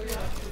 Yeah.